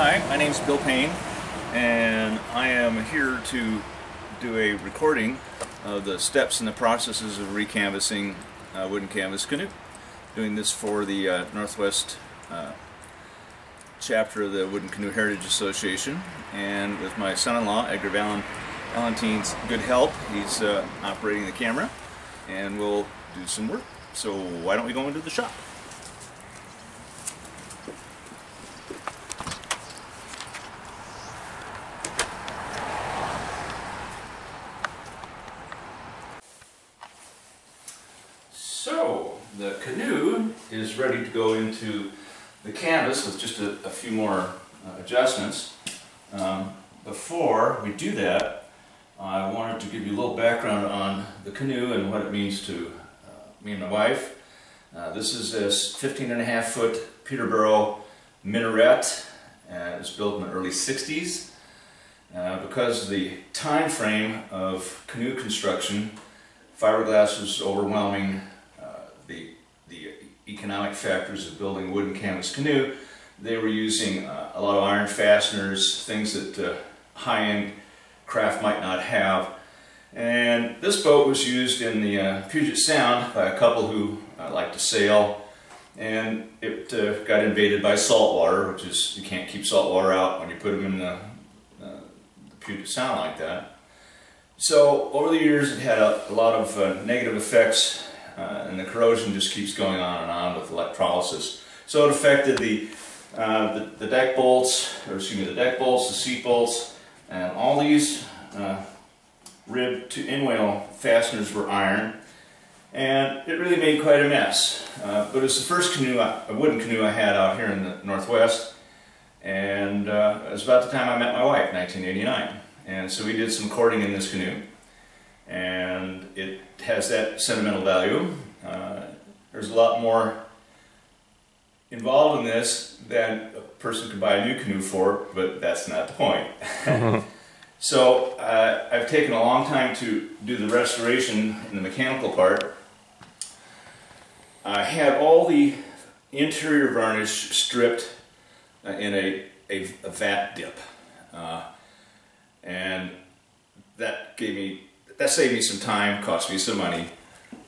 Hi, my name is Bill Paine, and I am here to do a recording of the steps and the processes of recanvassing a wooden canvas canoe. Doing this for the uh, Northwest uh, chapter of the Wooden Canoe Heritage Association, and with my son-in-law, Edgar Valen Valentine's good help. He's uh, operating the camera, and we'll do some work. So why don't we go into the shop? So, the canoe is ready to go into the canvas with just a, a few more uh, adjustments. Um, before we do that, I wanted to give you a little background on the canoe and what it means to uh, me and my wife. Uh, this is this 15 and a half foot Peterborough minaret. Uh, it was built in the early 60s. Uh, because of the time frame of canoe construction, fiberglass was overwhelming the, the economic factors of building wooden canvas canoe, they were using uh, a lot of iron fasteners, things that uh, high-end craft might not have. And this boat was used in the uh, Puget Sound by a couple who uh, liked to sail. And it uh, got invaded by salt water, which is, you can't keep salt water out when you put them in the, uh, the Puget Sound like that. So over the years it had a, a lot of negative effects uh, and the corrosion just keeps going on and on with electrolysis. So it affected the, uh, the, the, deck bolts, or excuse me, the deck bolts, the seat bolts, and all these uh, rib to inwale fasteners were iron. And it really made quite a mess. Uh, but it was the first canoe, a wooden canoe I had out here in the Northwest. And uh, it was about the time I met my wife, 1989. And so we did some courting in this canoe and it has that sentimental value. Uh, there's a lot more involved in this than a person could buy a new canoe for, but that's not the point. so uh, I've taken a long time to do the restoration in the mechanical part. I had all the interior varnish stripped uh, in a, a, a, vat dip. Uh, and that gave me that saved me some time, cost me some money,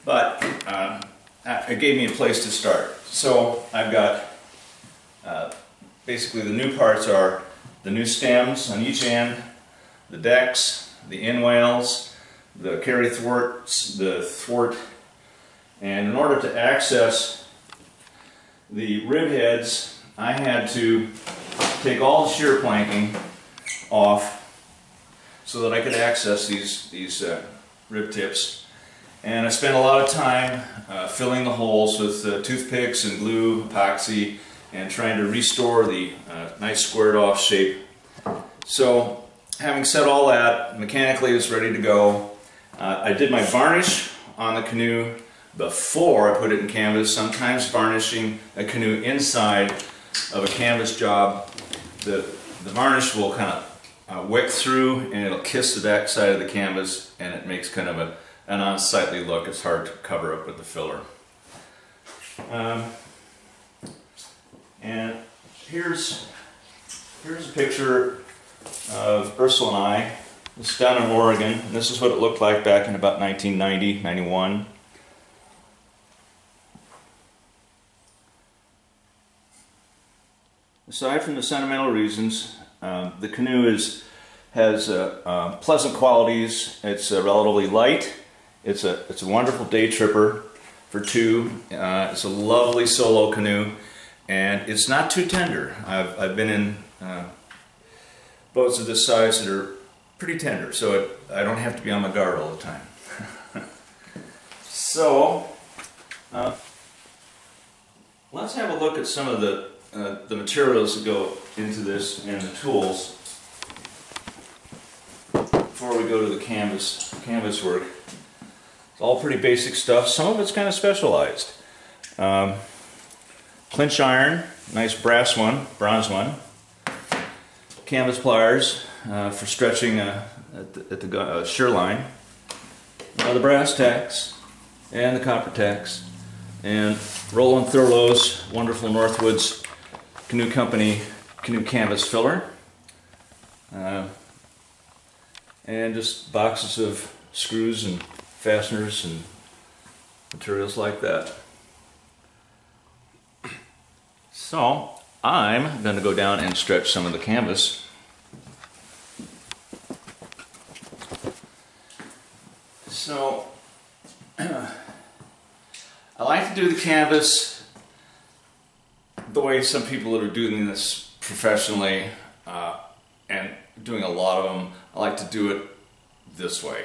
but uh, it gave me a place to start. So I've got uh, basically the new parts are the new stems on each end, the decks, the inwales, the carry thwarts, the thwart, and in order to access the rib heads, I had to take all the shear planking off so that I could access these, these uh, rib tips. And I spent a lot of time uh, filling the holes with uh, toothpicks and glue, epoxy, and trying to restore the uh, nice squared off shape. So having said all that, mechanically it's ready to go. Uh, I did my varnish on the canoe before I put it in canvas. Sometimes varnishing a canoe inside of a canvas job, the, the varnish will kind of uh, wick through and it'll kiss the back side of the canvas and it makes kind of a, an unsightly look. It's hard to cover up with the filler. Um, and here's, here's a picture of Ursula and I. It's down in Oregon. And this is what it looked like back in about 1990, 91. Aside from the sentimental reasons, um, the canoe is has uh, uh, pleasant qualities. It's uh, relatively light. It's a it's a wonderful day tripper for two. Uh, it's a lovely solo canoe, and it's not too tender. I've I've been in uh, boats of this size that are pretty tender, so it, I don't have to be on my guard all the time. so. Let's have a look at some of the uh, the materials that go into this and the tools before we go to the canvas canvas work. It's all pretty basic stuff. Some of it's kind of specialized. Um, clinch iron, nice brass one, bronze one. Canvas pliers uh, for stretching uh, at the, at the uh, shear line. the brass tacks and the copper tacks and Rollin Thurlow's wonderful Northwoods Canoe Company canoe canvas filler. Uh, and just boxes of screws and fasteners and materials like that. So I'm going to go down and stretch some of the canvas. So I like to do the canvas the way some people that are doing this professionally uh, and doing a lot of them, I like to do it this way.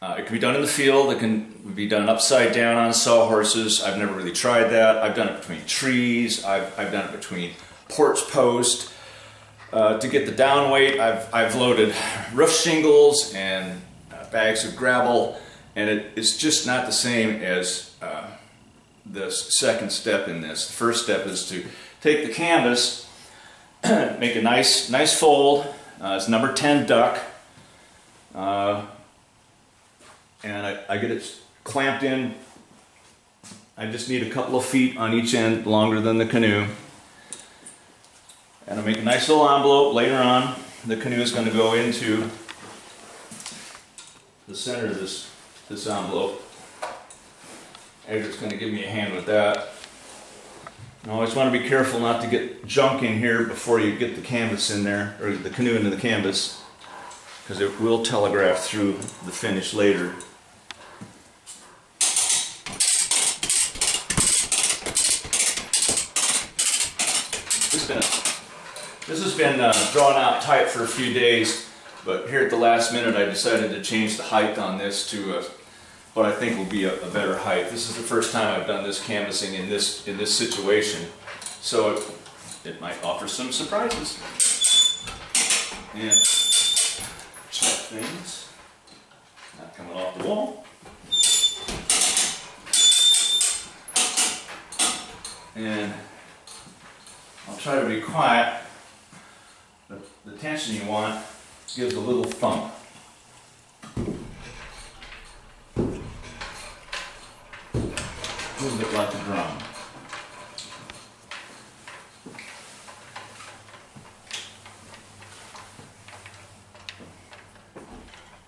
Uh, it can be done in the field, it can be done upside down on sawhorses. I've never really tried that. I've done it between trees, I've, I've done it between porch posts. Uh, to get the down weight, I've, I've loaded roof shingles and uh, bags of gravel, and it is just not the same as uh, the second step in this. The first step is to take the canvas, make a nice, nice fold. Uh, it's number 10 duck. Uh, and I, I get it clamped in. I just need a couple of feet on each end longer than the canoe. And I make a nice little envelope later on. The canoe is going to go into the center of this, this envelope. Edgar's going to give me a hand with that. You always want to be careful not to get junk in here before you get the canvas in there, or the canoe into the canvas, because it will telegraph through the finish later. This has been, uh, drawn out tight for a few days, but here at the last minute I decided to change the height on this to a what I think will be a, a, better height. This is the first time I've done this canvassing in this in this situation, so it, it might offer some surprises. And check things, not coming off the wall. And I'll try to be quiet, but the tension you want gives a little thump. Like a drum.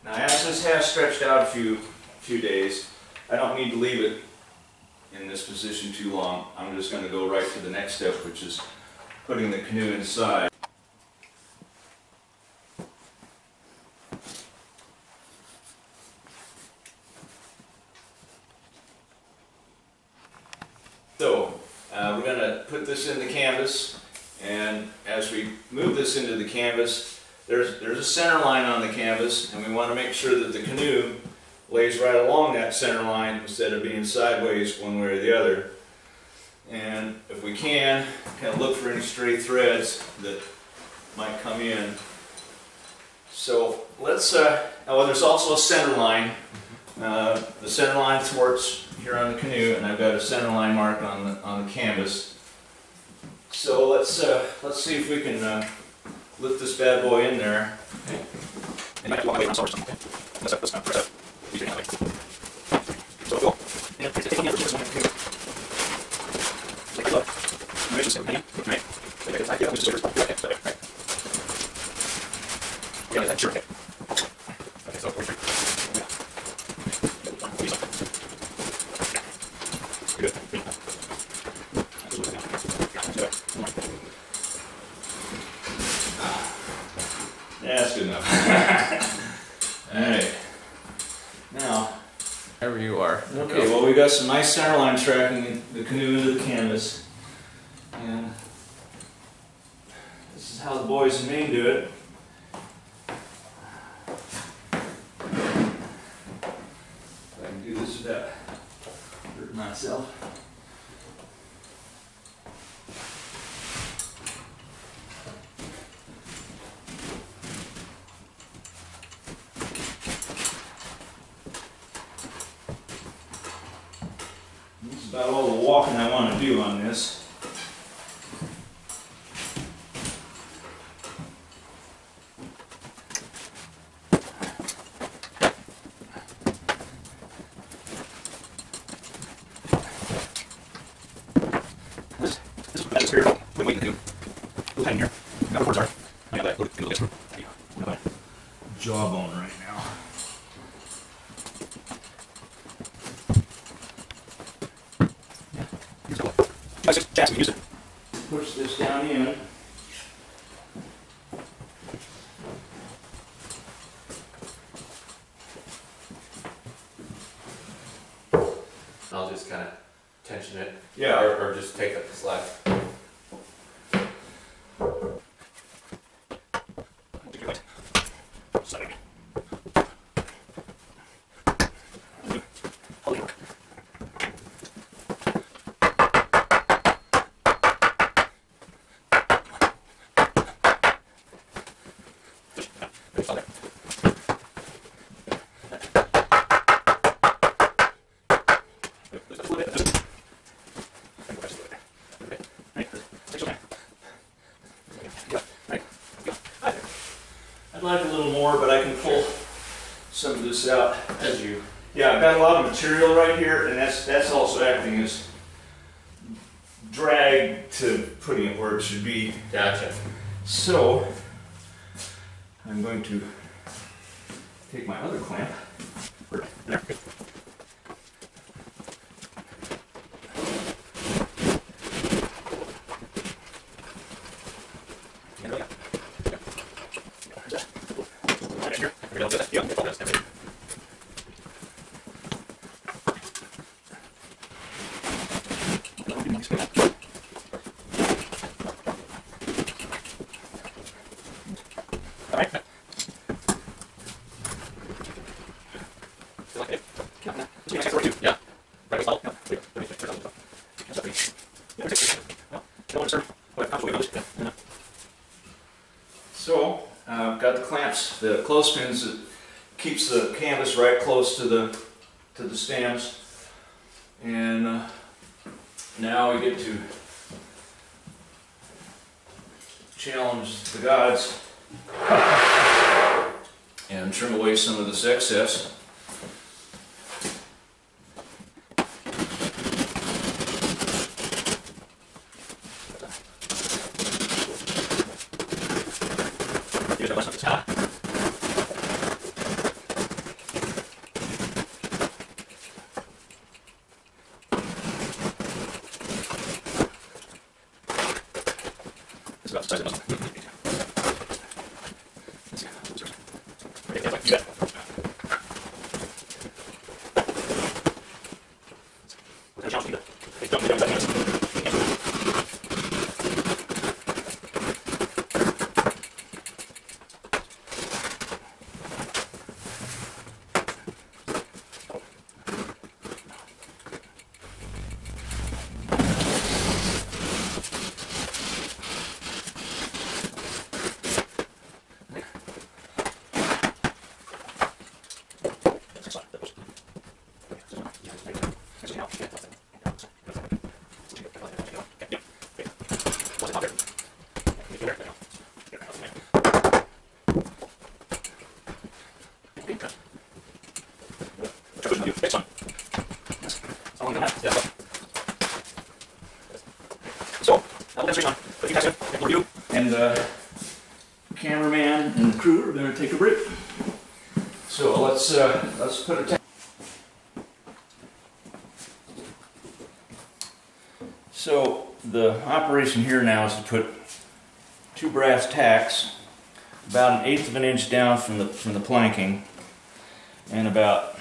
Now as this has stretched out a few, few days, I don't need to leave it in this position too long. I'm just going to go right to the next step, which is putting the canoe inside. So uh, we're going to put this in the canvas and as we move this into the canvas there's, there's a center line on the canvas and we want to make sure that the canoe lays right along that center line instead of being sideways one way or the other. And if we can, kind of look for any stray threads that might come in. So let's, uh, oh, there's also a center line. Uh, the center line thwarts here on the canoe, and I've got a center line mark on the on the canvas. So let's uh, let's see if we can uh, lift this bad boy in there. And I walk away from up. So go. And take on the other this one. Take a look. Right. Right. Right. Yeah, just over. Okay. So, right. Yeah, that's sure. Okay. Okay. So. Yeah, that's good enough. Alright. Now, Wherever you are. okay, well, we got some nice center line tracking the canoe into the canvas. And this is how the boys in Maine do it. If I can do this without hurting myself. This is about all the walking I want to do on this. This, this is here. Been waiting to do. Go ahead in here. Jawbone right now. Push this down in. I'll just kind of tension it. Yeah. Or, or just take up the slack. I'd like a little more, but I can pull some of this out as you. Yeah, I've got a lot of material right here, and that's that's also acting as drag to putting it where it should be. Gotcha. So I'm going to take my other clamp. Yeah. So uh, I've got the clamps, the clothespins that keeps the canvas right close to the to the stems, and uh, now we get to challenge the gods and trim away some of this excess. So, and the cameraman and the crew are going to take a break. So let's uh, So the operation here now is to put two brass tacks about an eighth of an inch down from the from the planking and about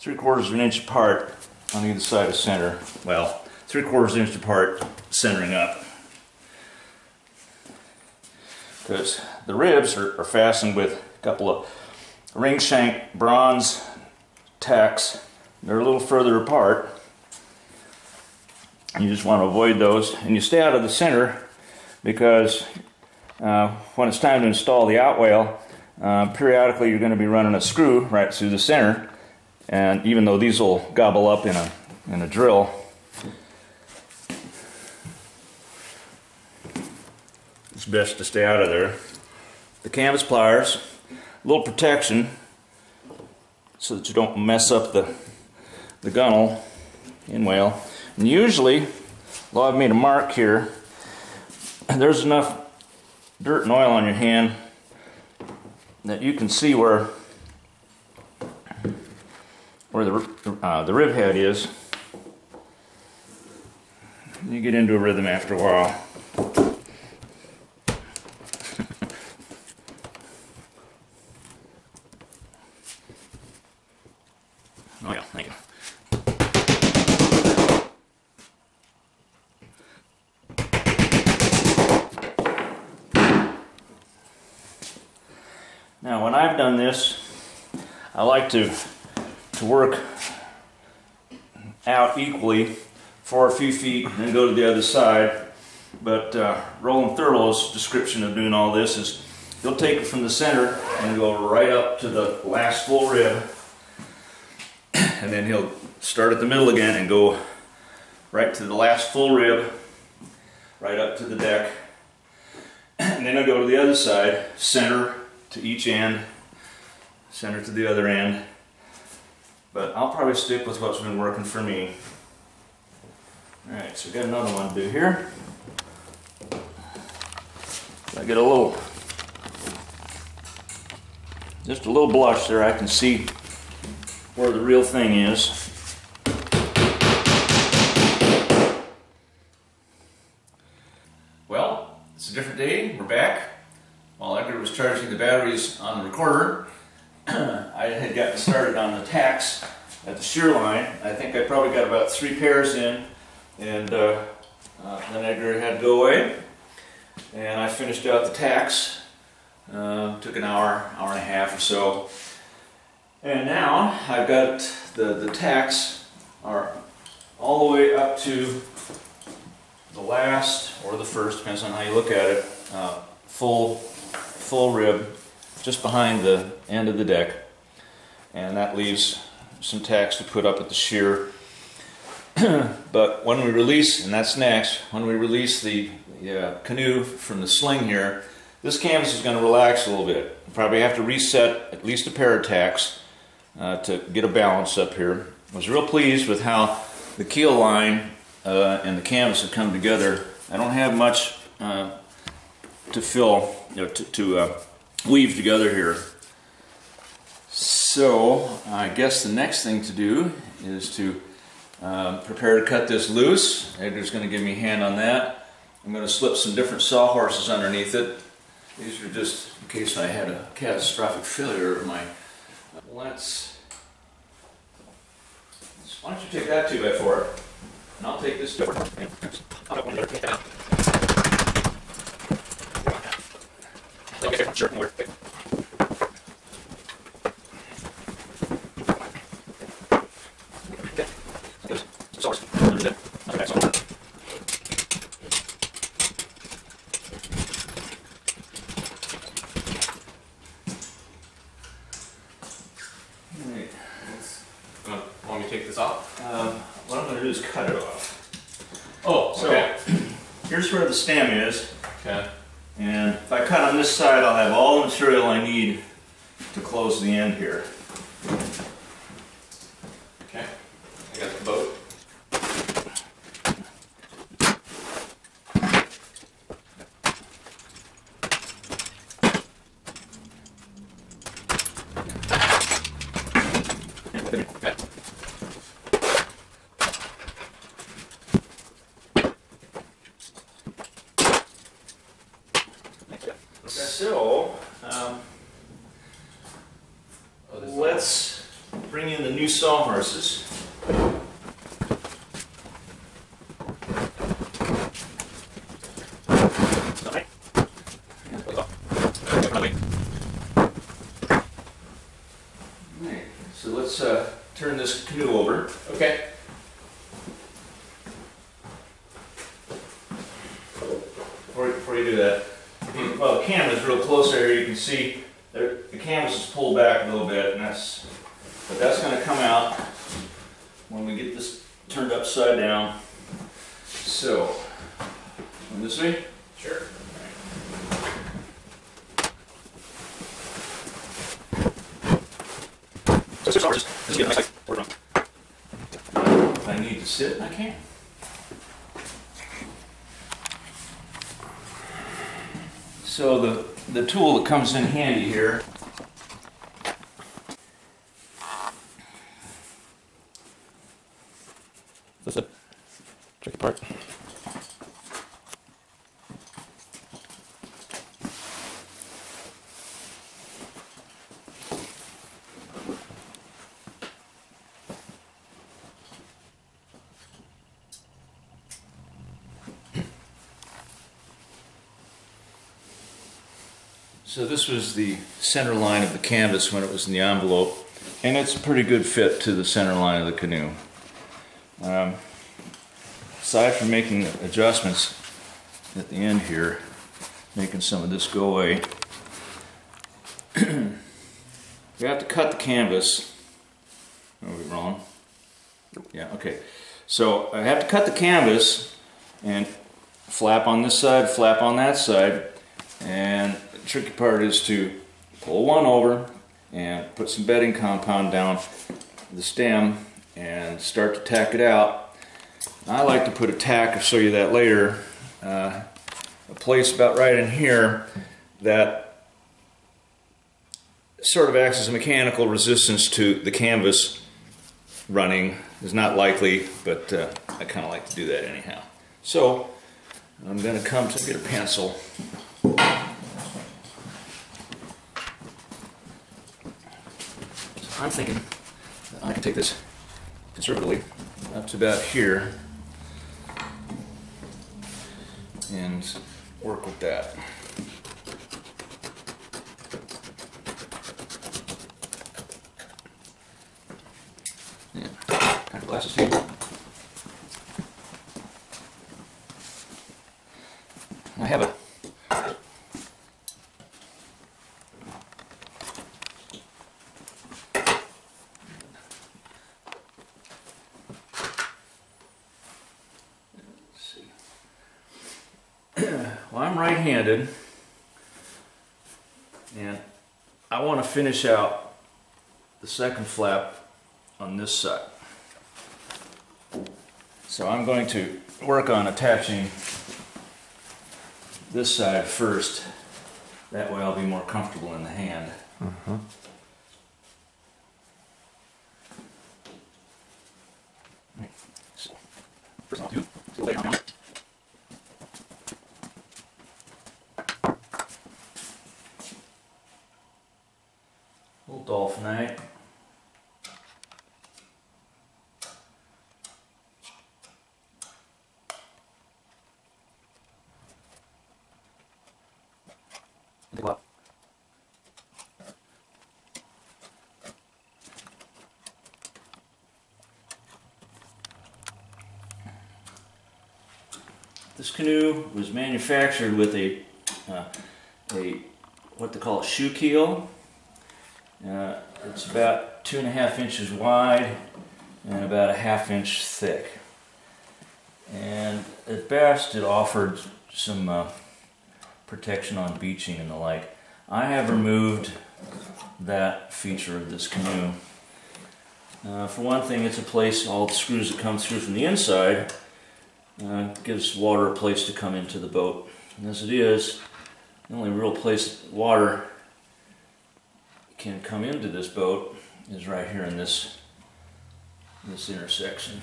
three quarters of an inch apart on either side of center. Well, three quarters of an inch apart, centering up. Because the ribs are, are fastened with a couple of ring shank bronze tacks. They're a little further apart. You just want to avoid those. And you stay out of the center because uh, when it's time to install the outwale, uh, periodically you're going to be running a screw right through the center. And even though these will gobble up in a, in a drill, it's best to stay out of there. The canvas pliers, a little protection so that you don't mess up the, the gunnel inwale. And usually, well, I've made a mark here, there's enough dirt and oil on your hand that you can see where where the uh, the rib head is. You get into a rhythm after a while. Oh yeah, thank you. Now, when I've done this, I like to to work out equally for a few feet and then go to the other side. But uh, Rollin Thurlow's description of doing all this is he'll take it from the center and go right up to the last full rib, and then he'll start at the middle again and go right to the last full rib, right up to the deck, and then he'll go to the other side, center to each end, center to the other end. But I'll probably stick with what's been working for me. Alright, so we got another one to do here. I get a little, just a little blush there, I can see where the real thing is. Well, it's a different day, we're back. While Edgar was charging the batteries on the recorder, I had gotten started on the tacks at the shear line. I think I probably got about three pairs in, and uh, uh, then Edgar had to go away, and I finished out the tacks. Uh, took an hour, hour and a half or so, and now I've got the the tacks are all the way up to the last or the first, depends on how you look at it, uh, full full rib just behind the end of the deck. And that leaves some tacks to put up at the shear. but when we release, and that's next, when we release the, uh, canoe from the sling here, this canvas is going to relax a little bit. Probably have to reset at least a pair of tacks uh, to get a balance up here. I was real pleased with how the keel line uh, and the canvas have come together. I don't have much uh, to fill, you know, to, to uh, weave together here. So I guess the next thing to do is to um, prepare to cut this loose. Edgar's going to give me a hand on that. I'm going to slip some different sawhorses underneath it. These are just in case I had a catastrophic failure of my. Let's. Why don't you take that two by four, and I'll take this. Okay, sure. Want, want me to take this off? Um, what I'm going to do is cut it off. Oh, So, okay. here's where the stem is, Okay. and if I cut on this side, I'll have all the material I need to close the end here. Okay. I got the boat. Okay. So, um, Oh, let's bring in the new sawhorses. Alright, So let's uh, turn this canoe over. Okay. Before, before you do that, well, the camera's real close there. You can see there, the canvas is pulled back a little bit, and that's but that's going to come out when we get this turned upside down. So, on this way. Sure. If I need to sit, I can. So So the, the tool that comes in handy here That's a tricky part. So this was the center line of the canvas when it was in the envelope, and it's a pretty good fit to the center line of the canoe. Um, aside from making adjustments at the end here, making some of this go away, we have to cut the canvas. Are we wrong? Yeah, okay. So I have to cut the canvas and flap on this side, flap on that side, tricky part is to pull one over and put some bedding compound down the stem and start to tack it out. I like to put a tack, I'll show you that later, uh, a place about right in here that sort of acts as a mechanical resistance to the canvas running. is not likely, but uh, I kind of like to do that anyhow. So I'm going to come to get a pencil. I'm thinking I can take this conservatively up to about here and work with that. Yeah, kind of glasses here. I have a Let's see. well, I'm and I want to finish out the second flap on this side. So I'm going to work on attaching this side first. That way I'll be more comfortable in the hand. Mm-hmm. So, First I'll do the layer on. Little Dolfinite. Take a lot. This canoe was manufactured with a, uh, a what they call a shoe keel. Uh, it's about two and a half inches wide and about a half inch thick. And at best, it offered some uh, protection on beaching and the like. I have removed that feature of this canoe. Uh, for one thing, it's a place, all the screws that come through from the inside uh, gives water a place to come into the boat. And as it is, the only real place water can come into this boat is right here in this this intersection.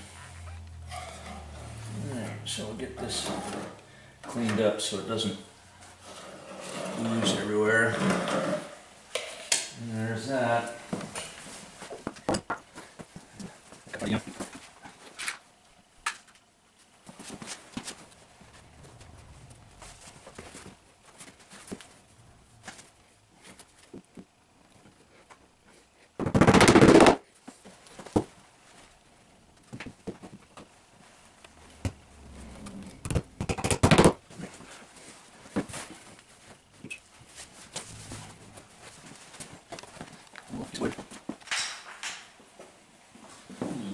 Alright, so we'll get this cleaned up so it doesn't ooze everywhere. And there's that.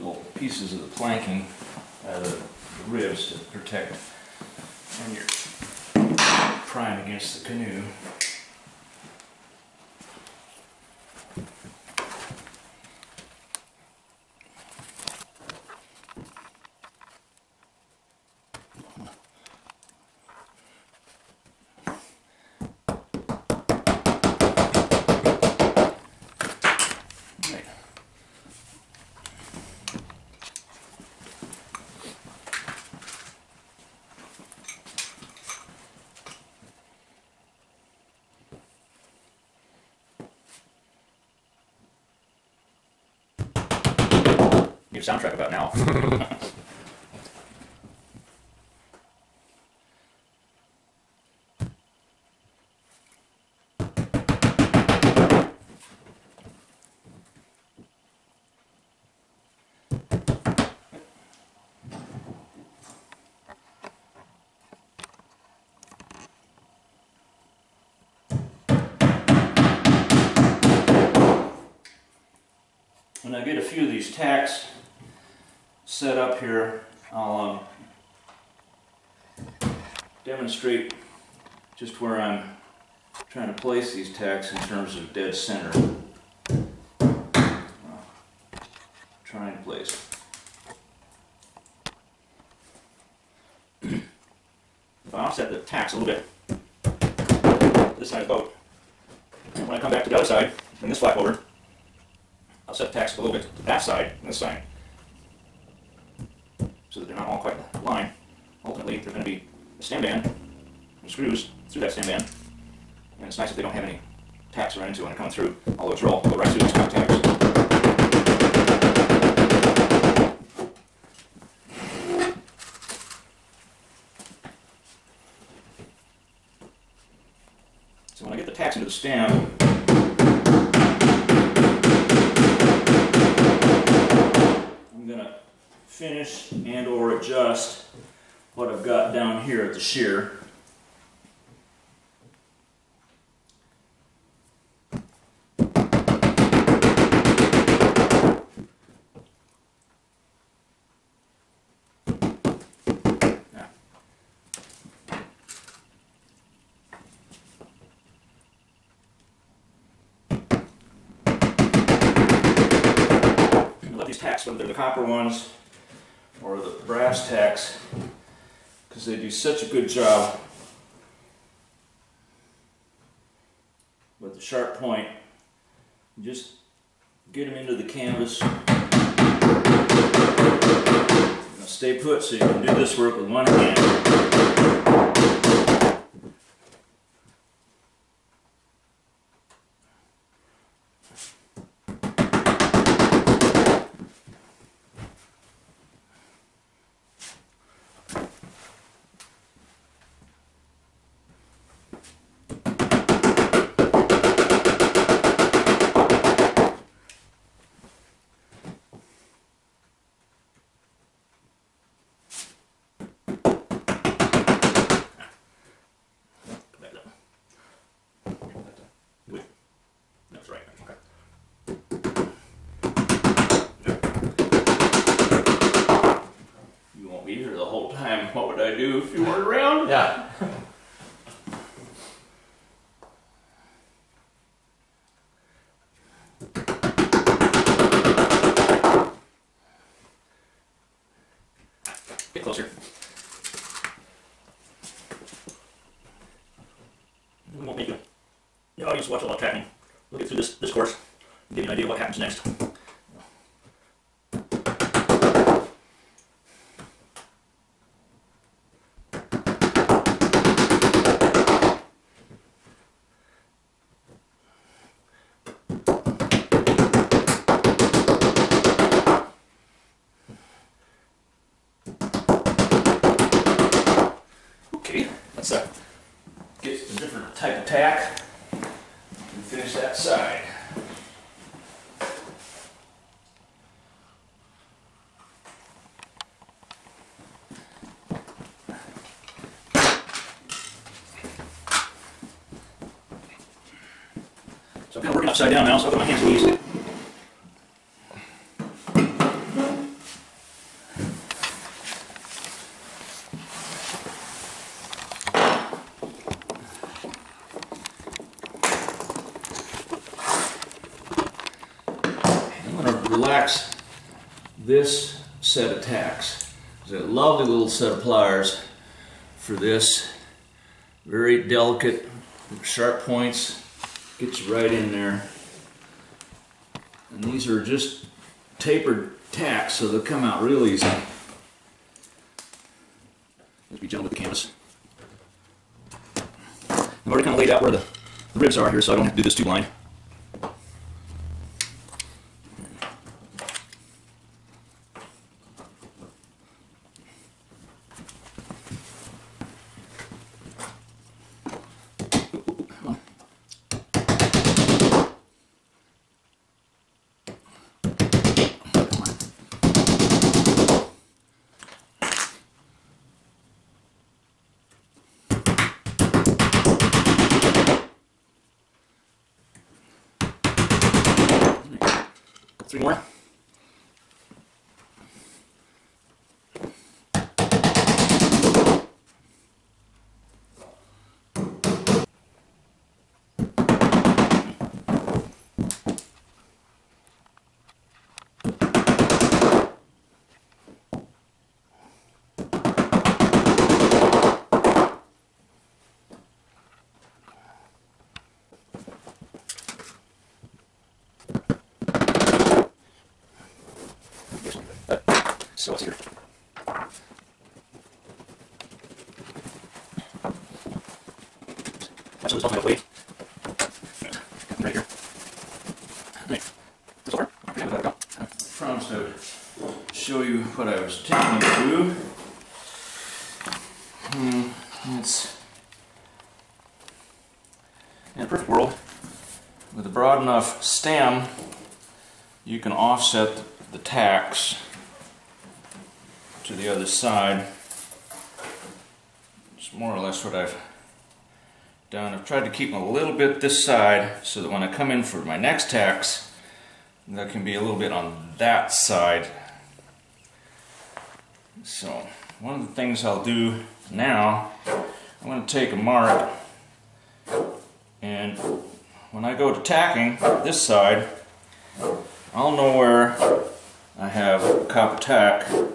little pieces of the planking out of the ribs to protect when you're prying against the canoe. your soundtrack about now. When I get a few of these tacks set up here, I'll um, demonstrate just where I'm trying to place these tacks in terms of dead center. Trying to place. if I offset the tacks a little bit, this side of the boat, and when I come back to the other side, bring this flap over, I'll set the a little bit to that side and this side. So that they're not all quite in line. Ultimately, they're going to be a stem band and screws through that stem band. And it's nice if they don't have any tacks run into when they're coming through. All those roll, go right through these contacts. So when I get the tacks into the stem, I'm gonna finish and or adjust what I've got down here at the shear. These tacks, they're the copper ones or the brass tacks, because they do such a good job with the sharp point. Just get them into the canvas. Now stay put so you can do this work with one hand. Back up. Wait. That's right. Okay. You won't be here the whole time. Do if you weren't around? Yeah. Get closer. We won't make you. The audience watch a lot of tracking. Look it through this, this course. and Give you an idea of what happens next. Uh, get a different type of tack and finish that side. So I'm kind of working upside down now, so I've got my hands loose. I'm going to relax this set of tacks. There's a lovely little set of pliers for this. Very delicate, sharp points. Gets right in there. And these are just tapered tacks, so they'll come out real easy. Let's be gentle with the canvas. I've already kind of laid out where the, the ribs are here, so I don't have to do this too blind. Three more. So it's here. That's what's on my plate. Right here. Right. This over. Okay, go. Promised I would show you what I was taking you through. Hmm, it's in a perfect world with a broad enough stem, you can offset the tacks to the other side. It's more or less what I've done. I've tried to keep them a little bit this side so that when I come in for my next tacks, that can be a little bit on that side. So, one of the things I'll do now, I'm going to take a mark and when I go to tacking this side, I'll know where I have copper tack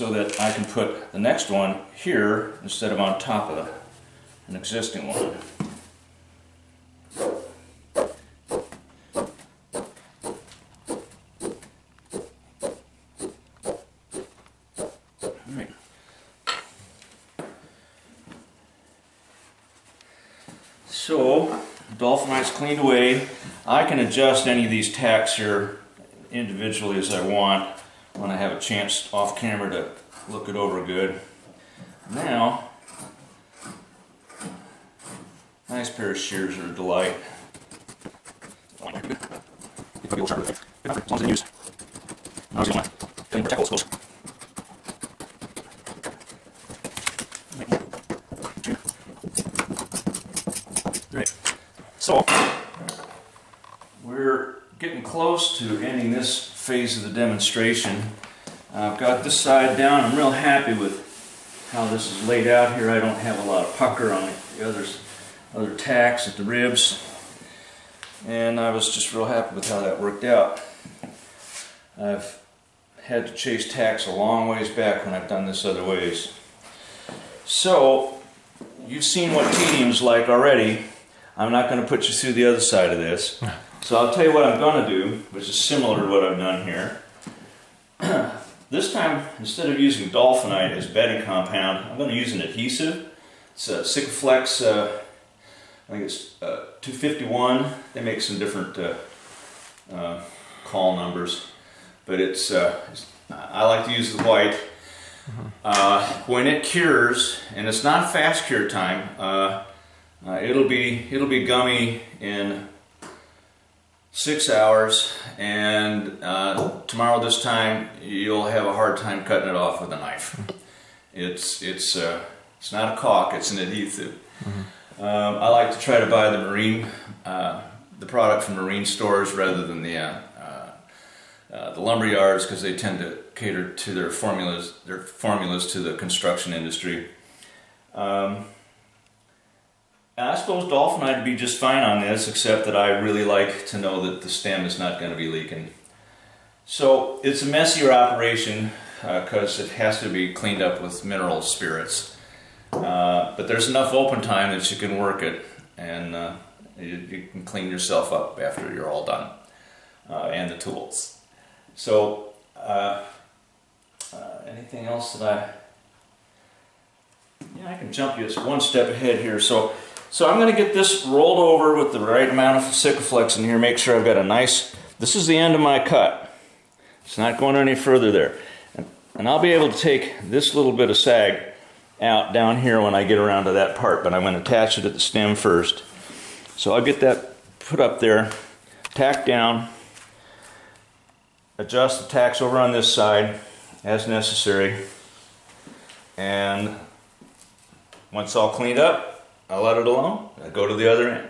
so that I can put the next one here instead of on top of an existing one. Alright. So, Dolfinite's cleaned away. I can adjust any of these tacks here individually as I want when I have a chance off camera to look it over good. Now, nice pair of shears are a delight. As long as it's in use. I was using my cutting protect holes. Right. So, we're getting close to ending this phase of the demonstration. I've got this side down. I'm real happy with how this is laid out here. I don't have a lot of pucker on the others, other tacks at the ribs. And I was just real happy with how that worked out. I've had to chase tacks a long ways back when I've done this other ways. So, you've seen what tedium's like already. I'm not going to put you through the other side of this. So I'll tell you what I'm going to do, which is similar to what I've done here. this time, instead of using Dolfinite as bedding compound, I'm going to use an adhesive. It's a Sikaflex, uh, I think it's uh, 251. They make some different uh, uh, call numbers, but it's, uh, it's, I like to use the white. Uh, when it cures, and it's not fast cure time, uh, it'll be it'll be gummy in six hours, and uh, tomorrow this time you'll have a hard time cutting it off with a knife. It's it's uh, it's not a caulk; it's an adhesive. Mm-hmm. Um, I like to try to buy the marine uh, the product from marine stores rather than the uh, uh, uh, the lumber yards because they tend to cater to their formulas their formulas to the construction industry. Um, I suppose Dolfinite'd be just fine on this, except that I really like to know that the stem is not going to be leaking. So it's a messier operation because uh, it has to be cleaned up with mineral spirits. Uh, but there's enough open time that you can work it and uh, you, you, can clean yourself up after you're all done uh, and the tools. So uh, uh, anything else that I... Yeah, I can jump you one step ahead here. So so I'm going to get this rolled over with the right amount of Sikaflex in here, make sure I've got a nice, this is the end of my cut. It's not going any further there. And, and I'll be able to take this little bit of sag out down here when I get around to that part, but I'm going to attach it at the stem first. So I'll get that put up there, tack down, adjust the tacks over on this side as necessary, and once all cleaned up, I let it alone. I go to the other end.